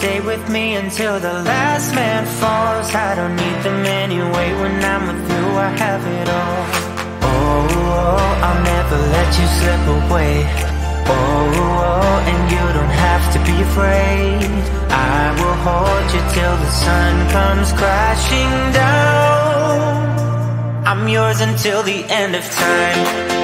Stay with me until the last man falls. I don't need them anyway. When I'm with you I have it all. Oh, oh I'll never let you slip away. Oh, oh, and you don't have to be afraid. I will hold you till the sun comes crashing down. I'm yours until the end of time.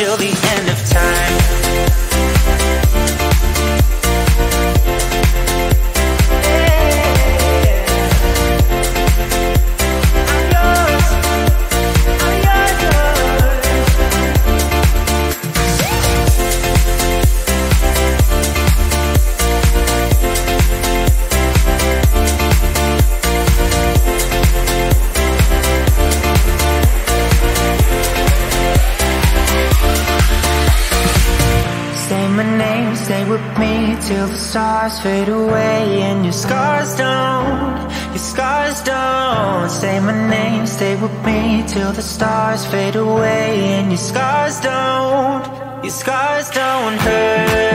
till the end. Stay with me till the stars fade away and your scars don't, your scars don't Say my name, stay with me till the stars fade away and your scars don't, your scars don't hurt.